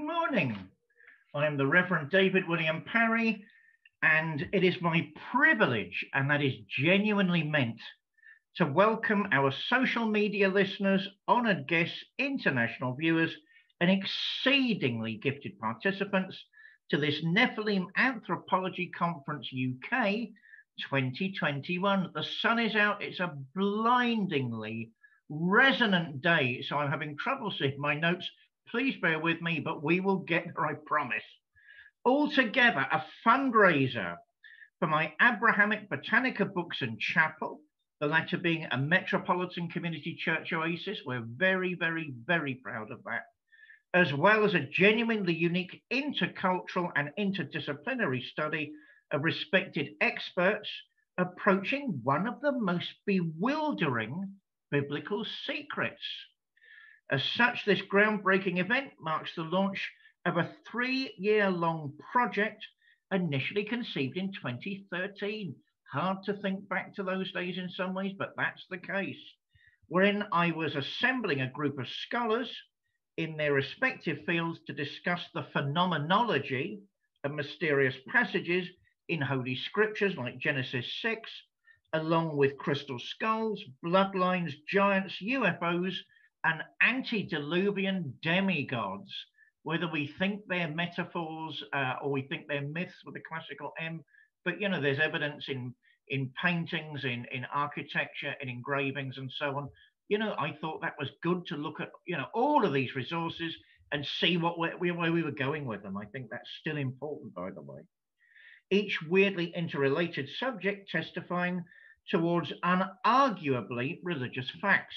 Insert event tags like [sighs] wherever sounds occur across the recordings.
Good morning. I am the Reverend David William Parry, and it is my privilege, and that is genuinely meant, to welcome our social media listeners, honoured guests, international viewers, and exceedingly gifted participants to this Nephilim Anthropology Conference UK 2021. The sun is out, it's a blindingly resonant day, so I'm having trouble seeing my notes. Please bear with me, but we will get there, I promise. Altogether, a fundraiser for my Abrahamic Botanica Books and Chapel, the latter being a Metropolitan Community Church Oasis. We're very, very, very proud of that. As well as a genuinely unique intercultural and interdisciplinary study of respected experts approaching one of the most bewildering biblical secrets. As such, this groundbreaking event marks the launch of a three year long project initially conceived in 2013. Hard to think back to those days in some ways, but that's the case. Wherein I was assembling a group of scholars in their respective fields to discuss the phenomenology of mysterious passages in Holy Scriptures like Genesis 6, along with crystal skulls, bloodlines, giants, UFOs, and antediluvian demigods. Whether we think they're metaphors uh, or we think they're myths with a classical M, but you know, there's evidence in in paintings, in in architecture, in engravings, and so on. You know, I thought that was good to look at you know all of these resources and see what where, where we were going with them. I think that's still important, by the way. Each weirdly interrelated subject testifying towards unarguably religious facts,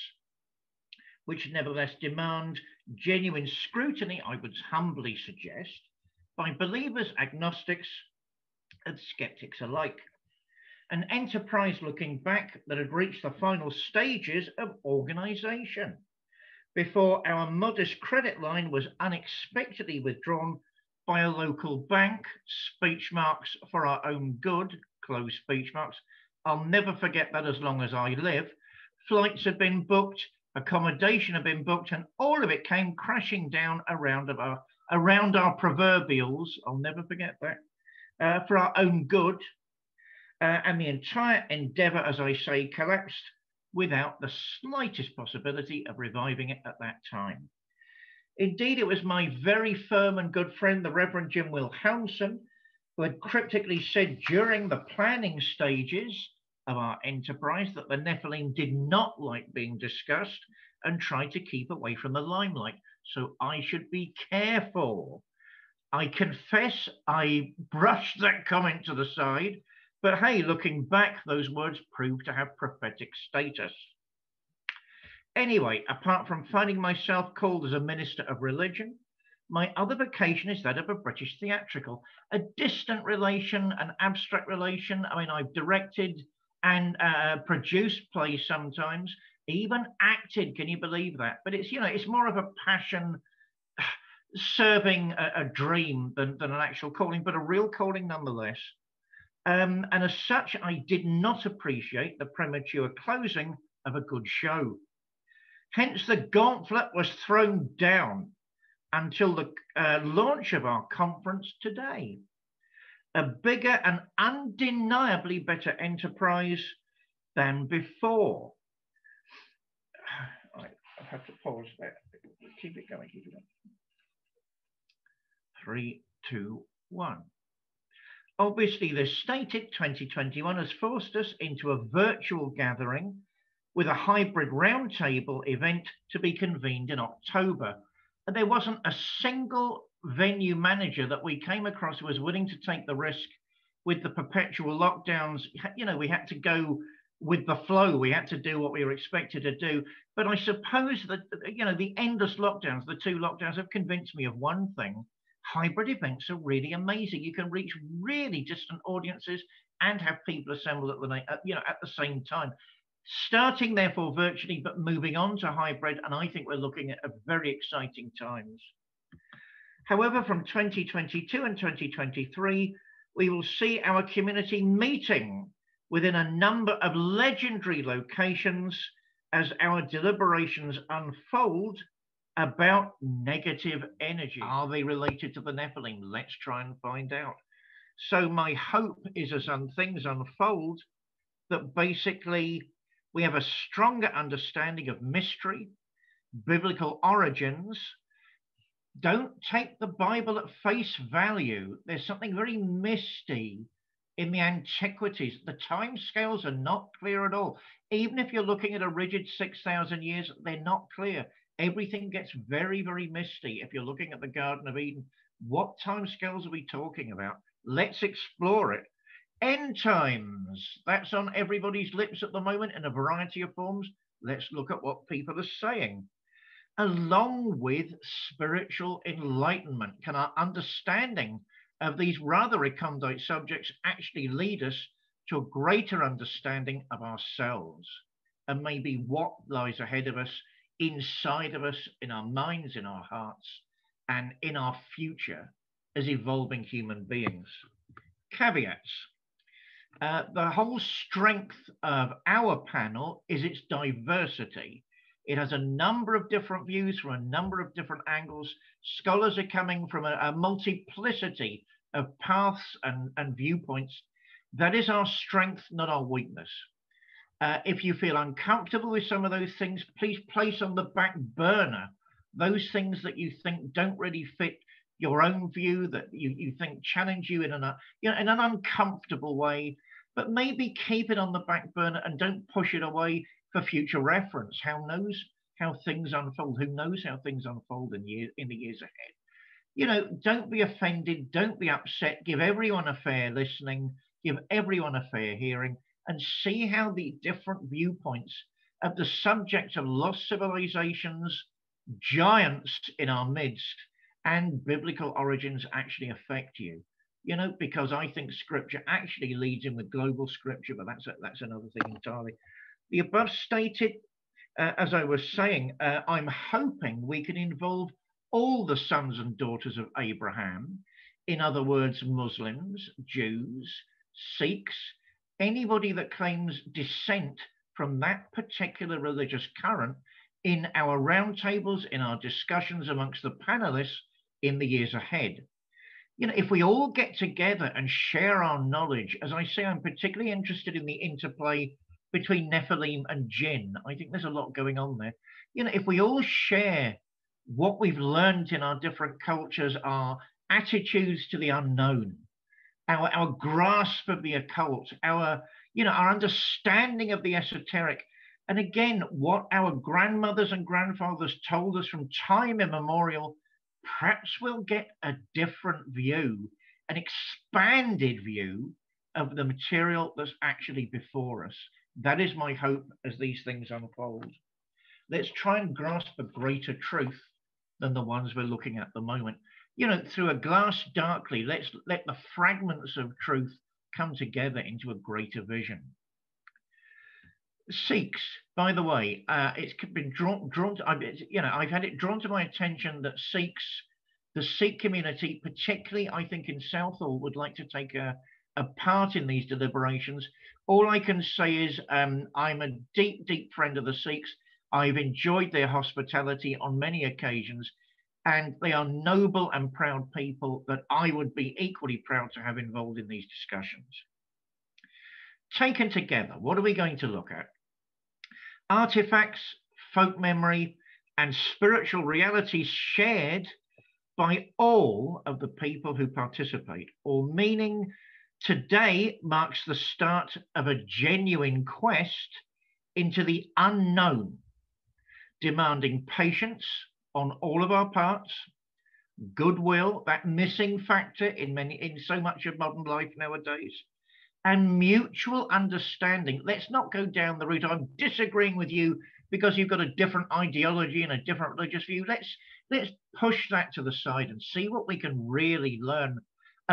which nevertheless demand genuine scrutiny, I would humbly suggest, by believers, agnostics, and skeptics alike. An enterprise looking back that had reached the final stages of organization before our modest credit line was unexpectedly withdrawn by a local bank, speech marks for our own good, close speech marks, I'll never forget that as long as I live. Flights had been booked, accommodation had been booked, and all of it came crashing down around our around our proverbials. I'll never forget that. Uh, for our own good, uh, and the entire endeavour, as I say, collapsed without the slightest possibility of reviving it at that time. Indeed, it was my very firm and good friend, the Reverend Jim Wilhelmsen, who had cryptically said during the planning stages of our enterprise that the Nephilim did not like being discussed and tried to keep away from the limelight. So I should be careful. I confess I brushed that comment to the side, but hey, looking back, those words proved to have prophetic status. Anyway, apart from finding myself called as a minister of religion, my other vocation is that of a British theatrical, a distant relation, an abstract relation. I mean, I've directed and uh, produced plays sometimes, even acted. Can you believe that? But it's, you know, it's more of a passion [sighs] serving a, a dream than, than an actual calling, but a real calling nonetheless. Um, and as such, I did not appreciate the premature closing of a good show. Hence, the gauntlet was thrown down until the uh, launch of our conference today. A bigger and undeniably better enterprise than before. [sighs] I have to pause there. Keep it going, keep it going. Three, two, one. Obviously, the stated 2021 has forced us into a virtual gathering with a hybrid roundtable event to be convened in October And there wasn't a single venue manager that we came across was willing to take the risk with the perpetual lockdowns. You know, we had to go with the flow. We had to do what we were expected to do. But I suppose that, you know, the endless lockdowns, the two lockdowns have convinced me of one thing. Hybrid events are really amazing. You can reach really distant audiences and have people assembled at the, you know, at the same time starting therefore virtually, but moving on to hybrid. And I think we're looking at very exciting times. However, from 2022 and 2023, we will see our community meeting within a number of legendary locations as our deliberations unfold about negative energy. Are they related to the Nephilim? Let's try and find out. So my hope is as things unfold that basically we have a stronger understanding of mystery, biblical origins. Don't take the Bible at face value. There's something very misty in the antiquities. The time scales are not clear at all. Even if you're looking at a rigid 6,000 years, they're not clear. Everything gets very, very misty. If you're looking at the Garden of Eden, what time scales are we talking about? Let's explore it. End times, that's on everybody's lips at the moment in a variety of forms. Let's look at what people are saying. Along with spiritual enlightenment, can our understanding of these rather recondite subjects actually lead us to a greater understanding of ourselves and maybe what lies ahead of us, inside of us, in our minds, in our hearts, and in our future as evolving human beings. Caveats. Uh, the whole strength of our panel is its diversity. It has a number of different views from a number of different angles. Scholars are coming from a, a multiplicity of paths and, and viewpoints. That is our strength, not our weakness. Uh, if you feel uncomfortable with some of those things, please place on the back burner those things that you think don't really fit your own view, that you, you think challenge you in an, you know, in an uncomfortable way, but maybe keep it on the back burner and don't push it away for future reference. How knows how things unfold? Who knows how things unfold in, year, in the years ahead? you know, don't be offended, don't be upset, give everyone a fair listening, give everyone a fair hearing, and see how the different viewpoints of the subject of lost civilizations, giants in our midst, and biblical origins actually affect you. You know, because I think scripture actually leads in with global scripture, but that's a, that's another thing entirely. The above stated, uh, as I was saying, uh, I'm hoping we can involve all the sons and daughters of Abraham, in other words, Muslims, Jews, Sikhs, anybody that claims descent from that particular religious current in our roundtables, in our discussions amongst the panelists in the years ahead. You know, if we all get together and share our knowledge, as I say, I'm particularly interested in the interplay between Nephilim and Jinn. I think there's a lot going on there. You know, if we all share what we've learned in our different cultures are attitudes to the unknown, our, our grasp of the occult, our, you know, our understanding of the esoteric. And again, what our grandmothers and grandfathers told us from time immemorial, perhaps we'll get a different view, an expanded view of the material that's actually before us. That is my hope as these things unfold. Let's try and grasp a greater truth than the ones we're looking at the moment. You know, through a glass darkly, let's let the fragments of truth come together into a greater vision. Sikhs, by the way, uh, it's been drawn, drawn to, you know, I've had it drawn to my attention that Sikhs, the Sikh community, particularly I think in Southall, would like to take a, a part in these deliberations. All I can say is um, I'm a deep, deep friend of the Sikhs. I've enjoyed their hospitality on many occasions, and they are noble and proud people that I would be equally proud to have involved in these discussions. Taken together, what are we going to look at? Artifacts, folk memory, and spiritual realities shared by all of the people who participate, or meaning today marks the start of a genuine quest into the unknown demanding patience on all of our parts, goodwill, that missing factor in many in so much of modern life nowadays, and mutual understanding. Let's not go down the route. I'm disagreeing with you because you've got a different ideology and a different religious view. Let's let's push that to the side and see what we can really learn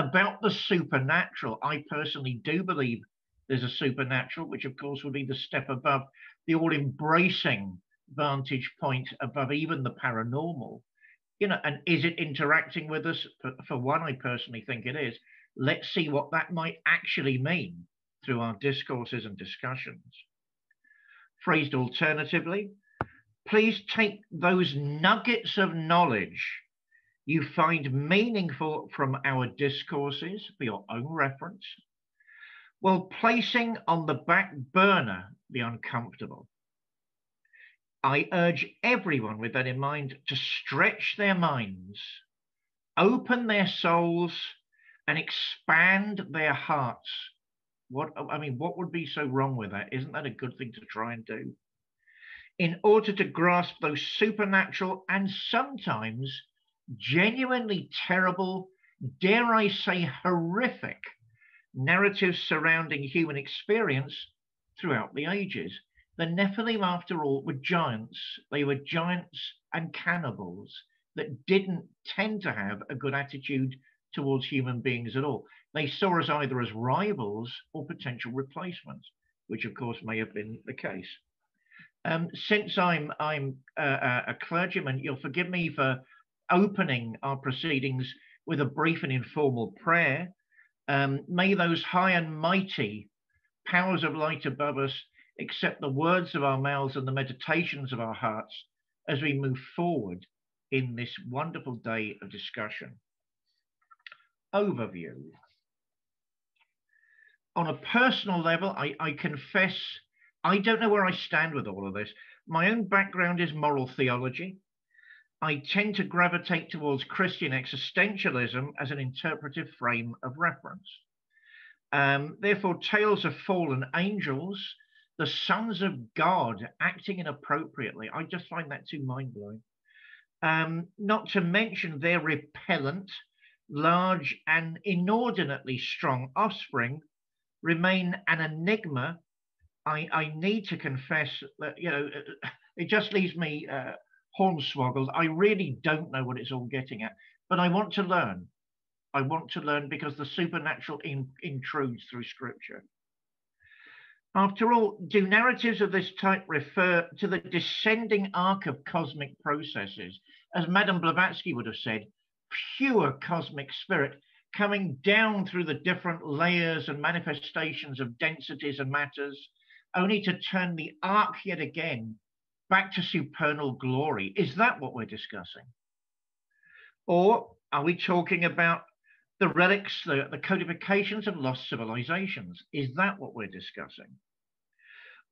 about the supernatural. I personally do believe there's a supernatural, which of course would be the step above the all-embracing vantage point above even the paranormal. You know and is it interacting with us? For, for, one i personally think it is. Let's see what that might actually mean through our discourses and discussions. Phrased alternatively Please take those nuggets of knowledge you find meaningful from our discourses for your own reference, while placing on the back burner the uncomfortable. I urge everyone with that in mind to stretch their minds, open their souls, and expand their hearts. What I mean, what would be so wrong with that? Isn't that a good thing to try and do? In order to grasp those supernatural and sometimes genuinely terrible, dare I say horrific narratives surrounding human experience throughout the ages. The Nephilim, after all, were giants. They were giants and cannibals that didn't tend to have a good attitude towards human beings at all. They saw us either as rivals or potential replacements, which of course may have been the case. Um, since I'm I'm uh, a clergyman, you'll forgive me for opening our proceedings with a brief and informal prayer. Um, may those high and mighty powers of light above us accept the words of our mouths and the meditations of our hearts as we move forward in this wonderful day of discussion. Overview. On a personal level, I, I confess I don't know where I stand with all of this. My own background is moral theology. I tend to gravitate towards Christian existentialism as an interpretive frame of reference. Um, therefore, tales of fallen angels, the sons of God acting inappropriately, I just find that too mind blowing. Um, not to mention their repellent, large, and inordinately strong offspring remain an enigma. I, I need to confess that, you know, [laughs] it just leaves me uh, hornswoggled. I really don't know what it's all getting at, but I want to learn. I want to learn because the supernatural in, intrudes through scripture. After all, do narratives of this type refer to the descending arc of cosmic processes? As Madame Blavatsky would have said, pure cosmic spirit coming down through the different layers and manifestations of densities and matters, only to turn the arc yet again back to supernal glory. Is that what we're discussing? Or are we talking about the relics, the, the codifications of lost civilizations? Is that what we're discussing?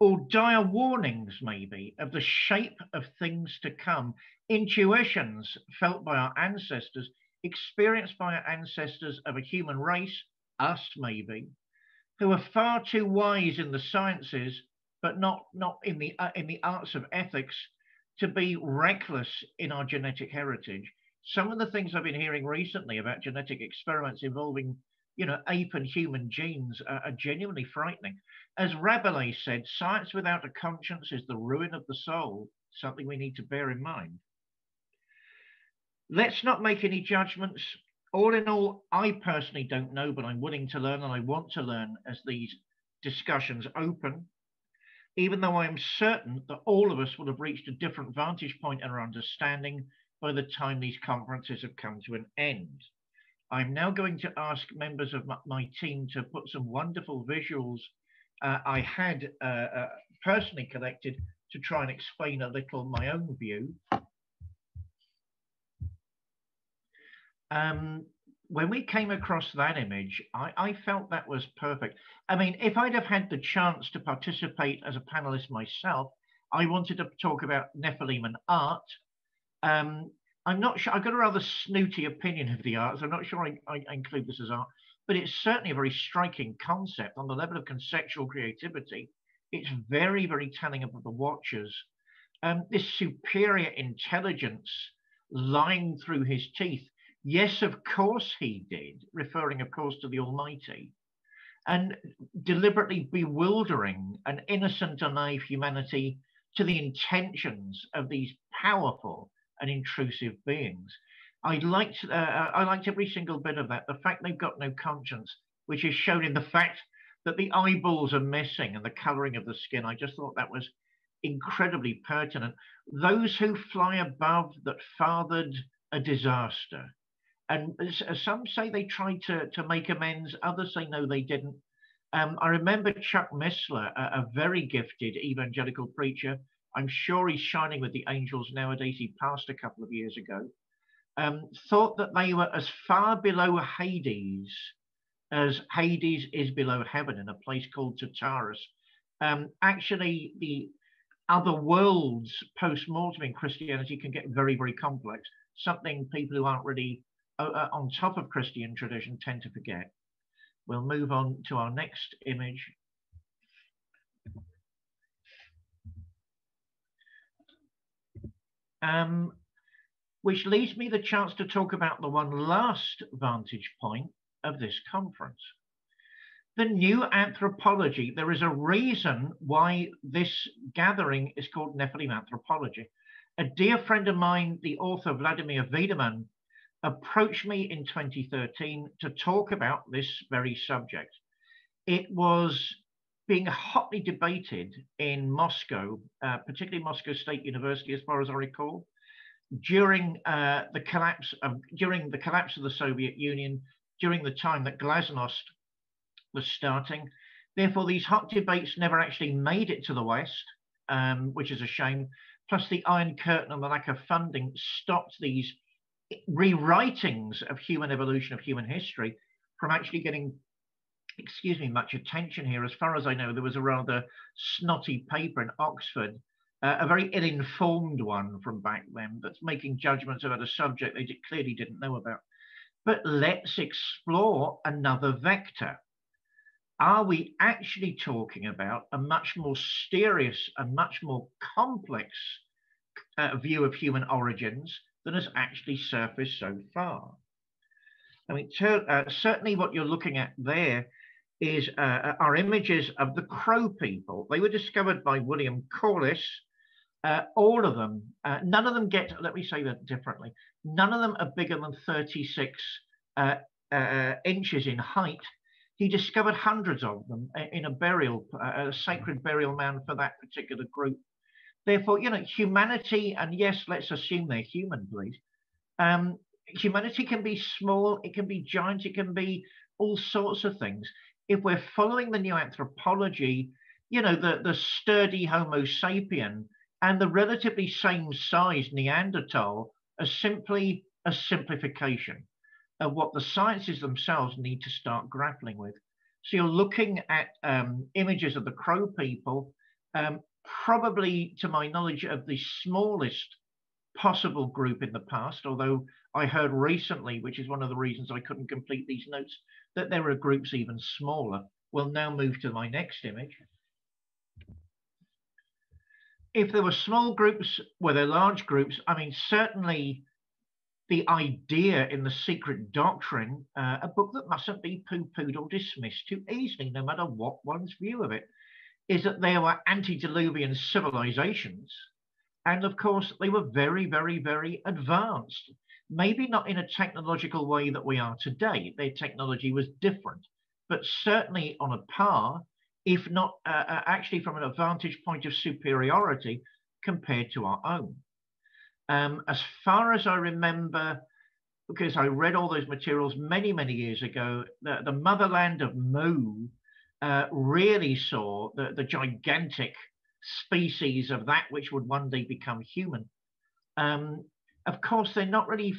Or dire warnings, maybe, of the shape of things to come, intuitions felt by our ancestors, experienced by our ancestors of a human race, us maybe, who are far too wise in the sciences but not not in the uh, in the arts of ethics to be reckless in our genetic heritage. Some of the things I've been hearing recently about genetic experiments involving, you know, ape and human genes are, are genuinely frightening. As Rabelais said, science without a conscience is the ruin of the soul, something we need to bear in mind. Let's not make any judgments. All in all, I personally don't know, but I'm willing to learn and I want to learn as these discussions open even though I am certain that all of us will have reached a different vantage point in our understanding by the time these conferences have come to an end. I'm now going to ask members of my team to put some wonderful visuals uh, I had uh, uh, personally collected to try and explain a little my own view. Um, when we came across that image, I, I, felt that was perfect. I mean, if I'd have had the chance to participate as a panelist myself, I wanted to talk about Nephilim and art. Um, I'm not sure, I've got a rather snooty opinion of the arts. I'm not sure I, I, include this as art, but it's certainly a very striking concept on the level of conceptual creativity. It's very, very telling about the watchers. Um, this superior intelligence lying through his teeth Yes, of course he did, referring, of course, to the Almighty, and deliberately bewildering an innocent and naive humanity to the intentions of these powerful and intrusive beings. I liked, uh, I liked every single bit of that. The fact they've got no conscience, which is shown in the fact that the eyeballs are missing and the colouring of the skin. I just thought that was incredibly pertinent. Those who fly above that fathered a disaster and some say they tried to, to make amends, others say no, they didn't. Um, I remember Chuck Missler, a, a, very gifted evangelical preacher. I'm sure he's shining with the angels nowadays. He passed a couple of years ago. Um, thought that they were as far below Hades as Hades is below heaven in a place called Tartarus. Um, actually, the other worlds post-mortem in Christianity can get very, very complex. Something people who aren't really uh, uh, on top of Christian tradition tend to forget. We'll move on to our next image. Um, which leaves me the chance to talk about the one last vantage point of this conference the new anthropology. There is a reason why this gathering is called Nephilim Anthropology. A dear friend of mine, the author Vladimir Wiedemann, approached me in 2013 to talk about this very subject. It was being hotly debated in Moscow, uh, particularly Moscow State University, as far as I recall, during uh, the collapse of during the collapse of the Soviet Union, during the time that Glasnost was starting. Therefore, these hot debates never actually made it to the West, um, which is a shame. Plus, the Iron Curtain and the lack of funding stopped these rewritings of human evolution, of human history, from actually getting, excuse me, much attention here. As far as I know, there was a rather snotty paper in Oxford, uh, a very ill informed one from back then, that's making judgments about a subject they clearly didn't know about. But let's explore another vector are we actually talking about a much more serious and much more complex uh, view of human origins than has actually surfaced so far? I mean, uh, certainly what you're looking at there is uh, uh, are images of the crow people. They were discovered by William Corliss. Uh, all of them, uh, none of them get, let me say that differently, none of them are bigger than 36 inches in height he discovered hundreds of them in a burial, a sacred burial mound for that particular group. Therefore, you know, humanity, and yes, let's assume they're human, please. Um, humanity can be small, it can be giant, it can be all sorts of things. If we're following the new anthropology, you know, the, the sturdy Homo sapien and the relatively same size Neanderthal are simply a simplification of what the sciences themselves need to start grappling with. So you're looking at um, images of the Crow people, um, probably to my knowledge of the smallest possible group in the past, although I heard recently, which is one of the reasons I couldn't complete these notes, that there are groups even smaller. We'll now move to my next image. If there were small groups, were there large groups? I mean, certainly the idea in the secret doctrine, uh, a book that mustn't be poo-pooed or dismissed too easily, no matter what one's view of it, is that there were antediluvian civilizations. And of course, they were very, very, very advanced. Maybe not in a technological way that we are today. Their technology was different, but certainly on a par, if not uh, uh actually from an advantage point of superiority compared to our own. Um, as far as I remember, because I read all those materials many, many years ago, the, the motherland of Mu uh, really saw the, the gigantic species of that which would one day become human. Um, of course, they're not really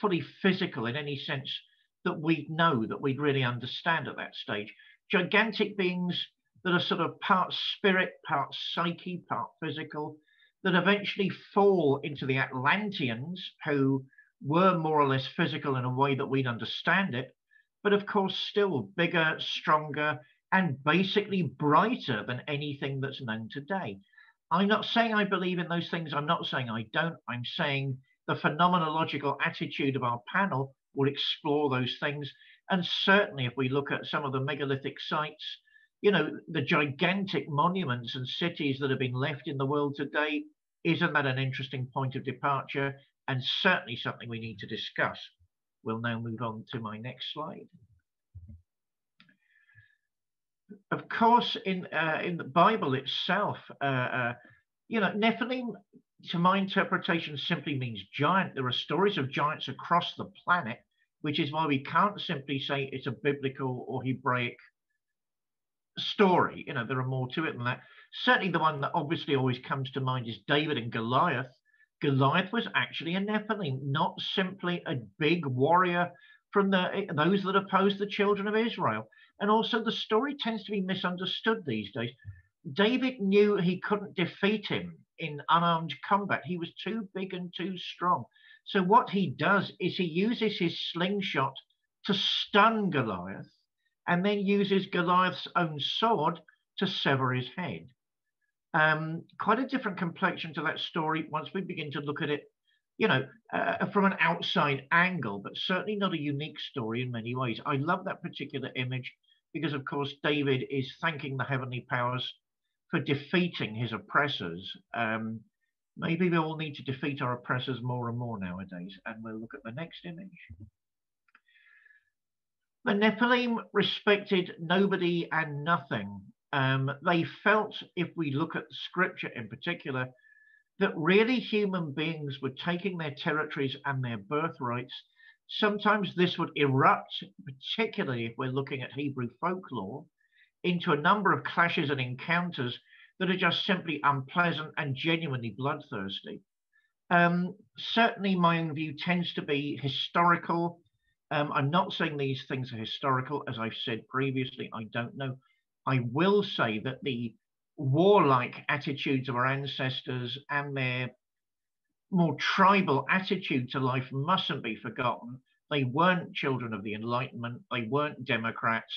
fully physical in any sense that we know, that we'd really understand at that stage. Gigantic beings that are sort of part spirit, part psyche, part physical, that eventually fall into the Atlanteans, who were more or less physical in a way that we'd understand it, but of course, still bigger, stronger, and basically brighter than anything that's known today. I'm not saying I believe in those things. I'm not saying I don't. I'm saying the phenomenological attitude of our panel will explore those things. And certainly, if we look at some of the megalithic sites, you know, the gigantic monuments and cities that have been left in the world today, isn't that an interesting point of departure and certainly something we need to discuss? We'll now move on to my next slide. Of course, in uh, in the Bible itself, uh, uh, you know, Nephilim, to my interpretation, simply means giant. There are stories of giants across the planet, which is why we can't simply say it's a biblical or Hebraic story. You know, there are more to it than that. Certainly, the one that obviously always comes to mind is David and Goliath. Goliath was actually a Nephilim, not simply a big warrior from the those that opposed the children of Israel. And also, the story tends to be misunderstood these days. David knew he couldn't defeat him in unarmed combat. He was too big and too strong. So what he does is he uses his slingshot to stun Goliath and then uses Goliath's own sword to sever his head. Um, quite a different complexion to that story once we begin to look at it, you know, uh, from an outside angle, but certainly not a unique story in many ways. I love that particular image because, of course, David is thanking the heavenly powers for defeating his oppressors. Um, maybe we all need to defeat our oppressors more and more nowadays. And we'll look at the next image. The Nephilim respected nobody and nothing. Um, they felt, if we look at scripture in particular, that really human beings were taking their territories and their birthrights. Sometimes this would erupt, particularly if we're looking at Hebrew folklore, into a number of clashes and encounters that are just simply unpleasant and genuinely bloodthirsty. Um, certainly, my own view tends to be historical um, I'm not saying these things are historical, as I've said previously, I don't know. I will say that the warlike attitudes of our ancestors and their more tribal attitude to life mustn't be forgotten. They weren't children of the Enlightenment, they weren't Democrats,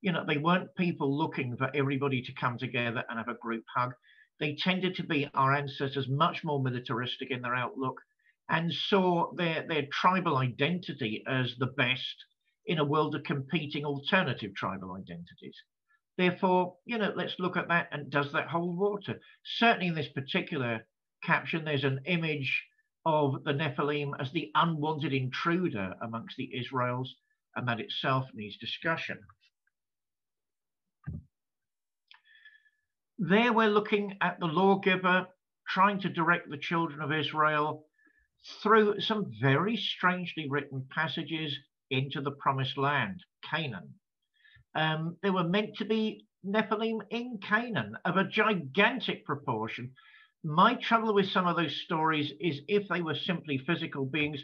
you know, they weren't people looking for everybody to come together and have a group hug. They tended to be our ancestors much more militaristic in their outlook and saw their, their tribal identity as the best in a world of competing alternative tribal identities. Therefore, you know, let's look at that and does that hold water? Certainly in this particular caption, there's an image of the Nephilim as the unwanted intruder amongst the Israels, and that itself needs discussion. There we're looking at the lawgiver trying to direct the children of Israel through some very strangely written passages into the promised land, Canaan. Um, they were meant to be Nephilim in Canaan of a gigantic proportion. My trouble with some of those stories is if they were simply physical beings,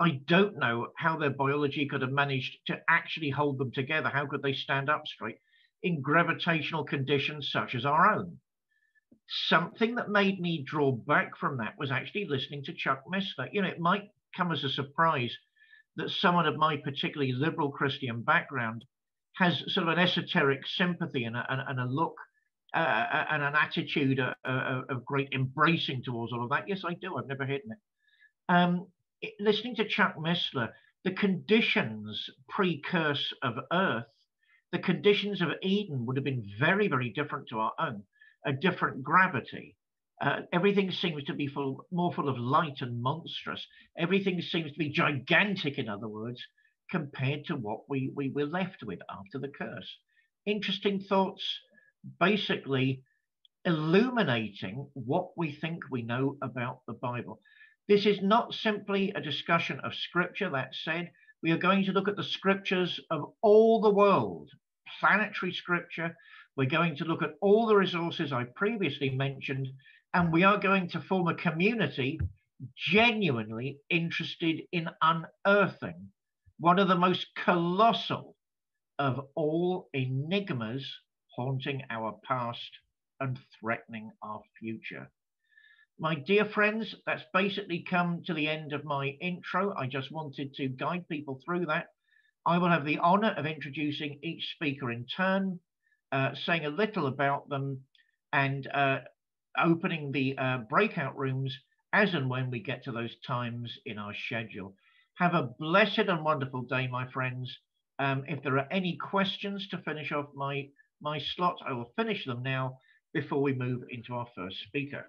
I don't know how their biology could have managed to actually hold them together. How could they stand up straight in gravitational conditions such as our own? something that made me draw back from that was actually listening to Chuck Missler. You know, it might come as a surprise that someone of my particularly liberal Christian background has sort of an esoteric sympathy and a, and, a look uh, and an attitude of, of, great embracing towards all of that. Yes, I do. I've never hidden it. Um, listening to Chuck Missler, the conditions pre-curse of Earth, the conditions of Eden would have been very, very different to our own a different gravity. Uh, everything seems to be full, more full of light and monstrous. Everything seems to be gigantic, in other words, compared to what we, we were left with after the curse. Interesting thoughts, basically illuminating what we think we know about the Bible. This is not simply a discussion of scripture. That said, we are going to look at the scriptures of all the world, planetary scripture, we're going to look at all the resources I previously mentioned, and we are going to form a community genuinely interested in unearthing one of the most colossal of all enigmas haunting our past and threatening our future. My dear friends, that's basically come to the end of my intro. I just wanted to guide people through that. I will have the honor of introducing each speaker in turn uh, saying a little about them and uh, opening the uh, breakout rooms as and when we get to those times in our schedule. Have a blessed and wonderful day, my friends. Um, if there are any questions to finish off my, my slot, I will finish them now before we move into our first speaker.